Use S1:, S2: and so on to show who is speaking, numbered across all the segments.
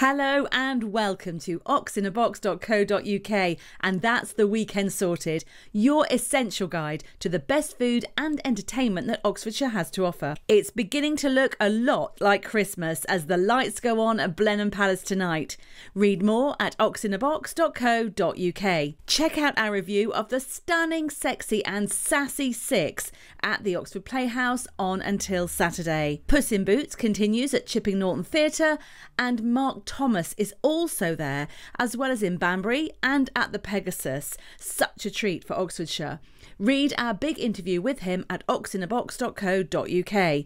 S1: Hello and welcome to oxinabox.co.uk, and that's the weekend sorted, your essential guide to the best food and entertainment that Oxfordshire has to offer. It's beginning to look a lot like Christmas as the lights go on at Blenheim Palace tonight. Read more at oxinabox.co.uk. Check out our review of the stunning, sexy, and sassy Six at the Oxford Playhouse on until Saturday. Puss in Boots continues at Chipping Norton Theatre, and Mark Thomas is also there, as well as in Banbury and at the Pegasus. Such a treat for Oxfordshire. Read our big interview with him at oxinabox.co.uk.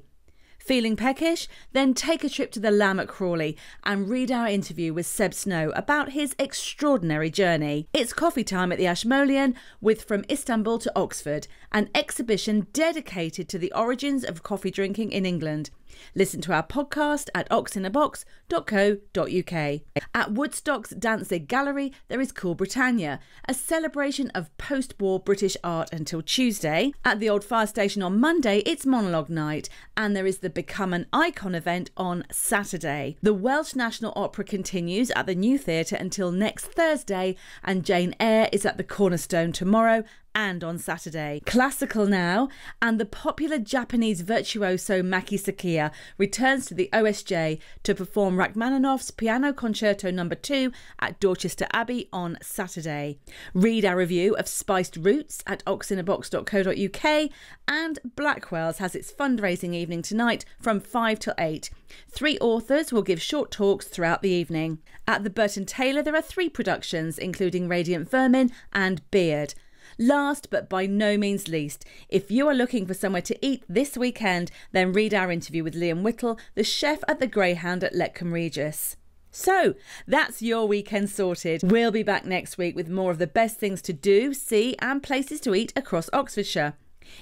S1: Feeling peckish? Then take a trip to the Lamb at Crawley and read our interview with Seb Snow about his extraordinary journey. It's coffee time at the Ashmolean with From Istanbul to Oxford, an exhibition dedicated to the origins of coffee drinking in England. Listen to our podcast at oxinabox.co.uk. At Woodstock's Danzig Gallery, there is Cool Britannia, a celebration of post war British art until Tuesday. At the Old Fire Station on Monday, it's Monologue Night, and there is the Become an Icon event on Saturday. The Welsh National Opera continues at the New Theatre until next Thursday, and Jane Eyre is at the Cornerstone tomorrow and on Saturday. Classical now, and the popular Japanese virtuoso Maki Sekiya returns to the OSJ to perform Rachmaninoff's Piano Concerto No. 2 at Dorchester Abbey on Saturday. Read our review of Spiced Roots at oxinabox.co.uk, and Blackwell's has its fundraising evening tonight from 5 till 8. Three authors will give short talks throughout the evening. At the Burton Taylor, there are three productions, including Radiant Vermin and Beard. Last but by no means least, if you are looking for somewhere to eat this weekend, then read our interview with Liam Whittle, the chef at the Greyhound at Letcombe Regis. So that's your weekend sorted. We'll be back next week with more of the best things to do, see, and places to eat across Oxfordshire.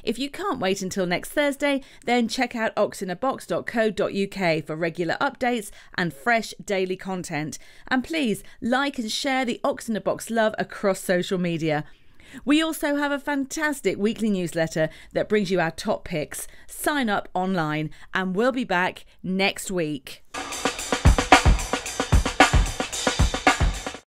S1: If you can't wait until next Thursday, then check out oxinabox.co.uk for regular updates and fresh daily content. And please like and share the Ox in a Box love across social media. We also have a fantastic weekly newsletter that brings you our top picks. Sign up online, and we'll be back next week.